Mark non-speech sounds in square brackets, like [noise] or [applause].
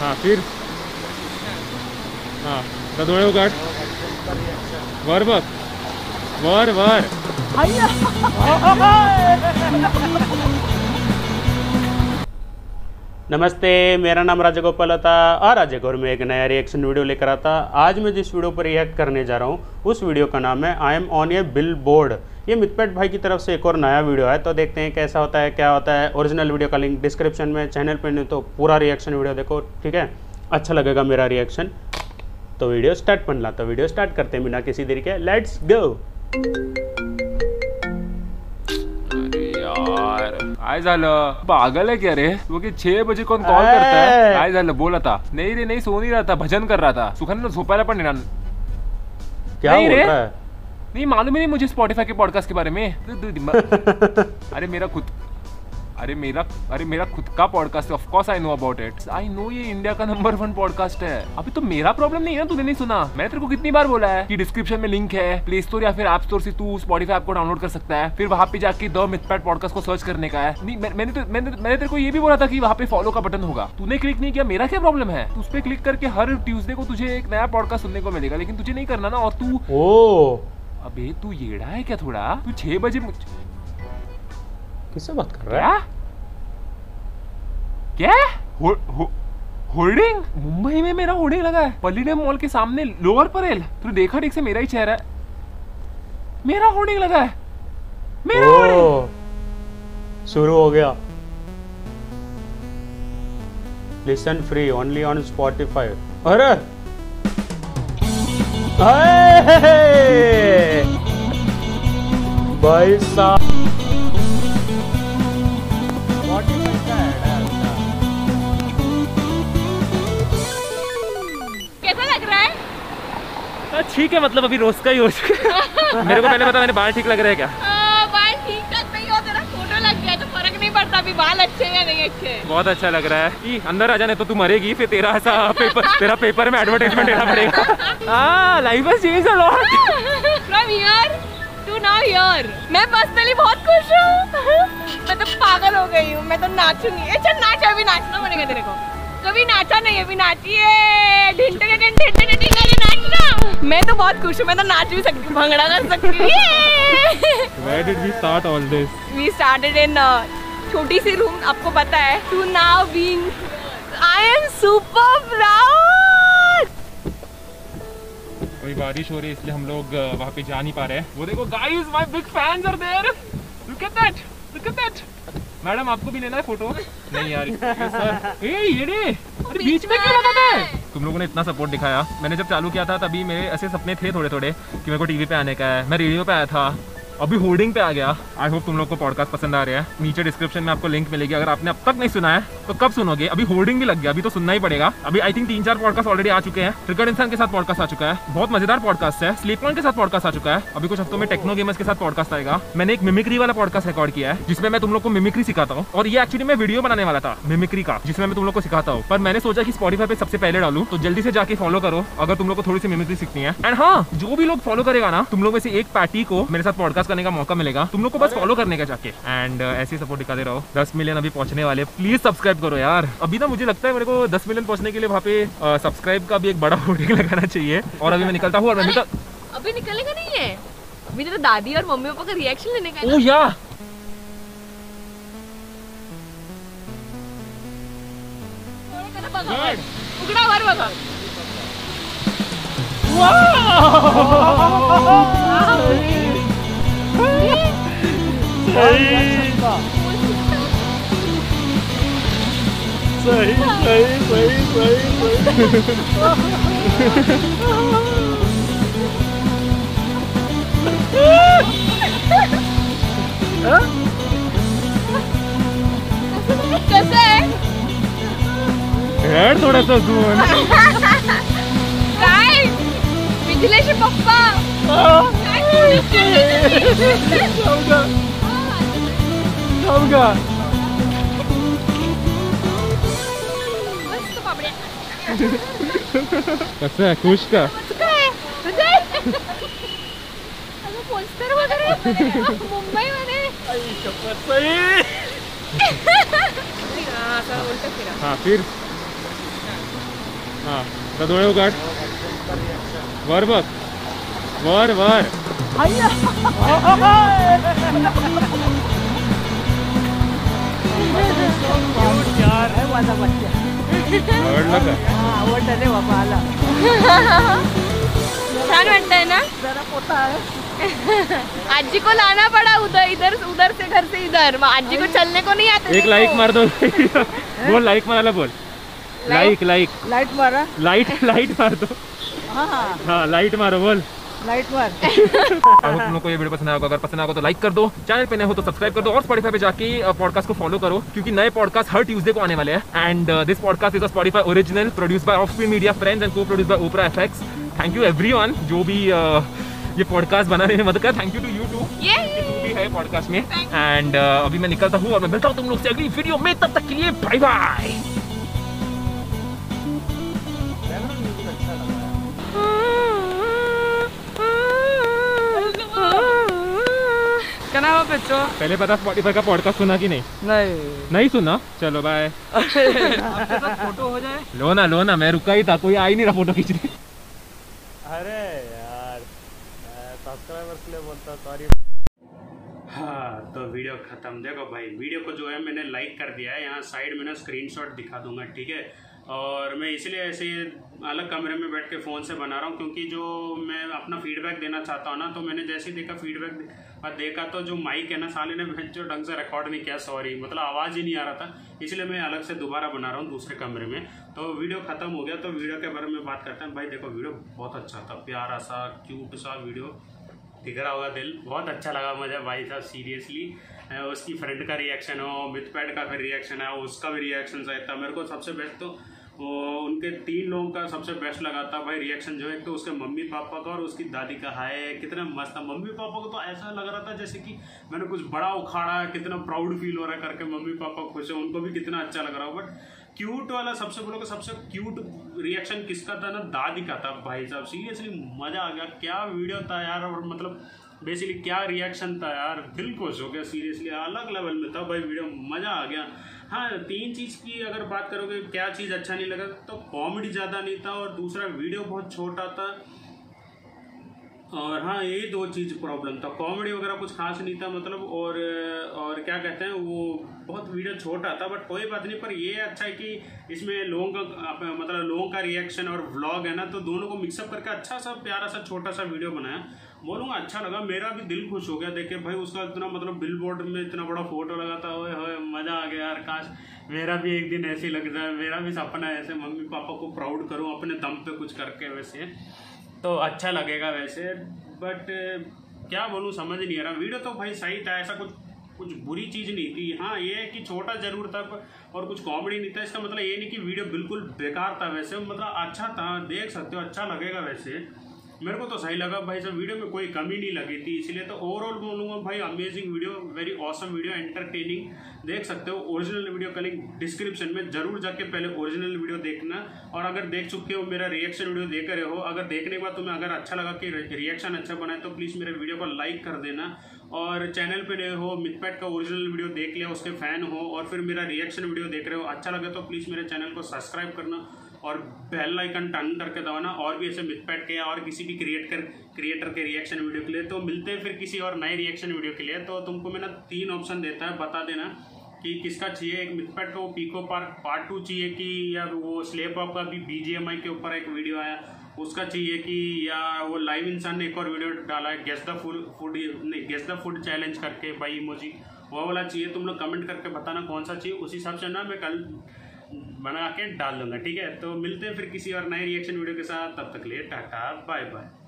हाँ, फिर? हाँ आता डोळे उघड वर बघ वर वर। नमस्ते, मेरा नाम राजा गोपाल था और राजा गौर में एक नया रिएक्शन वीडियो लेकर आता। आज मैं जिस वीडियो पर रिएक्ट करने जा रहा हूँ, उस वीडियो का नाम है I am on a billboard ये मितपेट भाई की तरफ़ से एक और नया वीडियो है तो देखते हैं कैसा होता है क्या होता है। ओरिजिनल वीडियो का लिंक डिस्क्रिप्शन में चैनल पर नहीं तो पूरा रिएक्शन वीडियो देखो ठीक है? अच्छा लगेगा मेरा रिएक्शन तो वीडियो स्टार्ट बनला तो वीडियो स्टार्ट करते हैं बिना किसी देरी के। लेट्स गो काय झालं पागल आहे क्या रे? तू की छह बजे कोण कॉल करताय ए! काय झालं बोल आता नाही रे नाही सो नाही रहा था भजन कर रहा था। सुखाने झोपायला पण येणार क्या नहीं रे। नहीं मालूम ही नहीं मुझे स्पॉटिफाई के पॉडकास्ट के बारे में। दु- [laughs] अरे मेरा खुद अरे मेरा अरे मेरा खुद का पॉडकास्ट है of course I know about it I know ये इंडिया का नंबर वन पॉडकास्ट है। अभी तो मेरा प्रॉब्लम नहीं है ना तूने नहीं सुना? मैंने तेरे को कितनी बार बोला है कि डिस्क्रिप्शन में लिंक है प्ले स्टोर या फिर ऐप स्टोर से तू स्पॉटिफाई ऐप को डाउनलोड कर सकता है फिर वहाँ पे जाके द मिथपैट पॉडकास्ट को सर्च करने का है। नहीं मैं, मैंने तो मैंने मैंने तेरे को ये भी बोला था कि वहाँ पे फॉलो का बटन होगा। तूने क्लिक नहीं किया मेरा क्या प्रॉब्लम है? उस पर क्लिक करके हर ट्यूजडे को तुझे एक नया पॉडकास्ट सुनने को मिलेगा लेकिन तुझे नहीं करना ना और तू ओ अबे तू येड़ा है क्या थोड़ा? तू छह बजे मुझ- किससे बात कर रहा है? क्या? हो, हो, होर्डिंग? मुंबई में मेरा होर्डिंग लगा है। पल्लीडम मॉल के सामने लोअर परेल तूने देखा ठीक से मेरा ही चेहरा है। मेरा होर्डिंग लगा है। मेरा होर्डिंग। शुरू हो गया। Listen free only on Spotify अरे! अये! भाई साहब। लग ठीक है मतलब अभी रोज का ही हो चुका है। [laughs] मेरे को पहले पता मेरे बाल ठीक लग रहे हैं क्या? आ, बाल ठीक ठाक नहीं हो तेरा फ़ोटो लग गया तो फ़र्क नहीं पड़ता अभी बाल अच्छे हैं या नहीं अच्छे। बहुत अच्छा लग रहा है। अंदर आ जाने तो तू मरेगी फिर तेरा ऐसा पेपर तेरा पेपर में एडवर्टाइजमेंट देना पड़ेगा। Life changed a lot from here to now here मैं पर्सनली बहुत खुश हूँ। मैं तो पागल हो गई हूँ। मैं तो नाचूँगी। अच्छा नाच अभी नाचना पड़ेगा तेरे को। कभी नाचा नहीं अभी ढिंटे करके नाचना। मैं तो बहुत खुश हूँ। मैं तो नाच भी सकती हूँ भंगड़ा कर सकती हूँ। छोटी सी रूम आपको पता है। To now being I am super proud कोई बारिश हो रही है इसलिए हम लोग वहाँ पे जा नहीं पा रहे हैं। वो देखो guys my big fans are there look at that look at that madam आपको भी लेना है फ़ोटो नहीं यार सर ए ये रे अरे बीच में क्यों लगा था? तुम लोगों ने इतना सपोर्ट दिखाया। मैंने जब चालू किया था तभी मेरे ऐसे सपने थे थोड़े थोड़े कि मेरे को टीवी पे आने का है। मैं रेडियो पे आया था। अभी होर्डिंग पे आ गया। आई होप तुम लोग को पॉडकास्ट पसंद आ रहा है। नीचे डिस्क्रिप्शन में आपको लिंक मिलेगी। अगर आपने अब तक नहीं सुना है तो कब सुनोगे? अभी होर्डिंग भी लग गया, अभी तो सुनना ही पड़ेगा। अभी आई थिंक तीन चार पॉडकास्ट ऑलरेडी आ चुके हैं। ट्रिकर्ड इंसान के साथ पॉडकास्ट आ चुका है। बहुत मज़ेदार पॉडकास्ट है। स्लीप के साथ पॉडकास्ट आ चुका है। अभी कुछ हफ्तों में टेक्नो गेमर्स के साथ पॉडकास्ट आएगा। मैंने एक मिमिक्री वाला पॉडकास्ट रिकॉर्ड किया है, जिसमें मैं तुम लोग को मिमिक्री सिखाता हूँ। और ये एक्चुअली मैं वीडियो बनाने वाला था मिमिक्री का, जिसमें मैं तुम लोग को सिखाता हूँ। पर मैंने सोचा कि स्पॉटिफाई पे सबसे पहले डालू तो जल्दी से जाके फॉलो करो, अगर तुम लोग को थोड़ी सी मिमिक्री सीखनी है। एंड हाँ जो भी लोग फॉलो करेगा ना, तुम लोग में से एक पार्टी को मेरे साथ पॉडकास्ट करने का मौका मिलेगा। तुम लोग को बस फॉलो करने का जाके। एंड ऐसे सपोर्ट दिखाते रहो। दस मिलियन अभी पहुँचने वाले प्लीज़ सब्सक्राइब करो यार। अभी ना मुझे लगता है मेरे को दस मिलियन पहुँचने के लिए वहाँ पे सब्सक्राइब का भी एक बड़ा [laughs] होर्डिंग लगाना चाहिए। और अभी मैं निकलता हूँ और मैं निकल अभी निकलेगा नहीं है। अभी तो दादी और मम्मी पापा का रिएक्शन लेने का ओ। या। बघा [laughs] [laughs] वर. उघडा वर बघा सही सही सही सही सही कसं आहे हेड थोडासा झून काय मिथिलेशचे पप्पा काय बोलते? मस्त कसं आहे खुश का पोस्टर वगैरे मुंबईमध्ये हा फिर हाँ तर डोळे उघड वर बघ वर वर आवडलं का छान है ना? आजी को लाना पड़ा उधर इधर उधर से घर से इधर. आजी को चलने को नहीं आता एक लाइक मार दो. बोल लाइक मारायला बोल. लाइक लाइक लाइट मारा? लाइट लाइट मार दो. हाँ हाँ. लाइट मारो बोल. लाईट मार आई होप तुम लोग को ये वीडियो पसंद आया होगा। अगर पसंद आया होगा तो लाइक कर दो चैनल पे नए हो तो सब्सक्राइब कर दो और स्पॉटिफाई पे जाके पॉडकास्ट को फॉलो करो क्योंकि नए पॉडकास्ट हर ट्यूसडे को आने वाले हैं। And this podcast is a Spotify original produce by of media friends and coproduce by Opera FX thank you everyone जो भी ये पॉडकास्ट बनाने में मदद कर। Thank you to you too भी है पॉडकास्ट में। एंड अभी मैं निकलता हूँ और मैं मिलता हूँ तुम लोग से अगली वीडियो में। तब तक के लिए बाय बाय बच्चों। पहले पता स्पॉटिफाई का पॉडकास्ट सुना कि नहीं? नहीं। नहीं सुना? चलो बाय फ़ोटो हो जाए। लो ना लो ना मैं रुका ही था कोई आ ही नहीं रहा फ़ोटो खींचने। अरे यार सब्सक्राइबर्स के लिए बोलता सॉरी हाँ तो वीडियो ख़त्म। देखो भाई वीडियो को जो है मैंने लाइक कर दिया है। यहाँ साइड में ना स्क्रीनशॉट दिखा दूँगा ठीक है? और मैं इसलिए ऐसे अलग कमरे में बैठ के फ़ोन से बना रहा हूँ क्योंकि जो मैं अपना फीडबैक देना चाहता हूँ ना तो मैंने जैसे ही देखा फीडबैक और देखा तो जो माइक है ना, साले ने जो ढंग से रिकॉर्ड नहीं किया सॉरी मतलब आवाज़ ही नहीं आ रहा था, इसलिए मैं अलग से दोबारा बना रहा हूँ दूसरे कमरे में। तो वीडियो ख़त्म हो गया तो वीडियो के बारे में बात करते हैं। भाई देखो वीडियो बहुत अच्छा था, प्यारा सा क्यूट सा वीडियो दिख रहा होगा दिल, बहुत अच्छा लगा मुझे भाई साहब सीरियसली उसकी फ्रेंड का रिएक्शन हो मिथ पैड का फिर रिएक्शन है, उसका भी रिएक्शन सही था मेरे को सबसे बेस्ट तो वो उनके तीन लोगों का सबसे बेस्ट लगा था भाई रिएक्शन जो है। तो उसके मम्मी पापा का और उसकी दादी का। हाय, कितना मस्त था। मम्मी पापा को तो ऐसा लग रहा था जैसे कि मैंने कुछ बड़ा उखाड़ा है कितना प्राउड फील हो रहा है करके मम्मी पापा खुश है। उनको भी कितना अच्छा लग रहा हो। बट क्यूट वाला सबसे बोलो सबसे क्यूट रिएक्शन किसका था ना? दादी का था भाई साहब। सीरियसली मज़ा आ गया। क्या वीडियो था यार। और मतलब बेसिकली क्या रिएक्शन था यार। दिल खुश हो गया। सीरियसली अलग लेवल में था भाई वीडियो मज़ा आ गया। हाँ तीन चीज़ की अगर बात करोगे, क्या चीज़ अच्छा नहीं लगा तो कॉमेडी ज़्यादा नहीं था और दूसरा वीडियो बहुत छोटा था। और हाँ यही दो चीज़ प्रॉब्लम था। कॉमेडी वगैरह कुछ खास नहीं था मतलब और और क्या कहते हैं, वो बहुत वीडियो छोटा था बट कोई बात नहीं, पर ये अच्छा है कि इसमें लोगों का मतलब लोगों का रिएक्शन और व्लॉग है ना तो दोनों को मिक्सअप करके अच्छा सा, प्यारा सा, छोटा सा वीडियो बनाया। बोलूँगा अच्छा लगा। मेरा भी दिल खुश हो गया देखे भाई, उसका इतना मतलब बिल बोर्ड में इतना बड़ा फ़ोटो लगा था ओए होए मज़ा आ गया यार, काश मेरा भी एक दिन ऐसे ही लग जाए। मेरा भी सपना है ऐसे, मम्मी पापा को प्राउड करूँ, अपने दम पे कुछ करके वैसे। तो अच्छा लगेगा वैसे बट क्या बोलूँ, समझ नहीं आ रहा। वीडियो तो भाई सही था, ऐसा कुछ कुछ बुरी चीज़ नहीं थी। हाँ ये है कि छोटा ज़रूर था, और कुछ कॉमेडी नहीं था। इसका मतलब ये नहीं कि वीडियो बिल्कुल बेकार था वैसे। मतलब अच्छा था, देख सकते हो अच्छा लगेगा वैसे। मेरे को तो सही लगा भाई सब वीडियो में कोई कमी नहीं लगी थी, इसलिए तो ओवरऑल बोलूँगा भाई amazing video very awesome video entertaining देख सकते हो ओरिजिनल वीडियो का लिंक डिस्क्रिप्शन में ज़रूर जाके पहले ओरिजिनल वीडियो देखना। और अगर देख चुके हो मेरा रिएक्शन वीडियो देख रहे हो, अगर देखने के बाद तुम्हें अगर अच्छा लगा कि रिएक्शन अच्छा बना है तो प्लीज़ मेरे वीडियो को लाइक कर देना। और चैनल पे नए हो मिथपैट का ओरिजिनल वीडियो देख लिया, उसके फ़ैन हो, और फिर मेरा रिएक्शन वीडियो देख रहे हो अच्छा लगे तो प्लीज़ मेरे चैनल को सब्सक्राइब करना। और बेल आइकन टर्न करके दबाना, और भी ऐसे मिथपैट के और किसी भी क्रिएट कर क्रिएटर के रिएक्शन वीडियो के लिए। तो मिलते हैं फिर किसी और नए रिएक्शन वीडियो के लिए। तो तुमको मैंने तीन ऑप्शन देता है, बता देना कि किसका चाहिए। एक मिथपैट का पीको पार्ट पार्ट टू चाहिए कि, या वो स्लेप ऑफ़ का भी बीजीएमआई के ऊपर एक वीडियो आया। उसका चाहिए कि, या वो लाइव इंसान ने एक और वीडियो डाला है गेस द फ़ूड फ़ूड नहीं गेस द फ़ूड चैलेंज करके बाई इमोजी वो वाला चाहिए, तुम लोग कमेंट करके बताना कौन सा चाहिए। उस हिसाब से ना, मैं कल बना के डाल दूँगा, ठीक है? तो मिलते हैं फिर किसी और नए रिएक्शन वीडियो के साथ। तब तक लिए टाटा बाय बाय